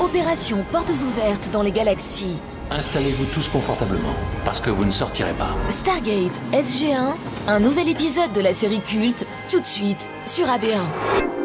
Opération Portes ouvertes dans les galaxies. Installez-vous tous confortablement, parce que vous ne sortirez pas. Stargate SG1, un nouvel épisode de la série culte, tout de suite sur AB1.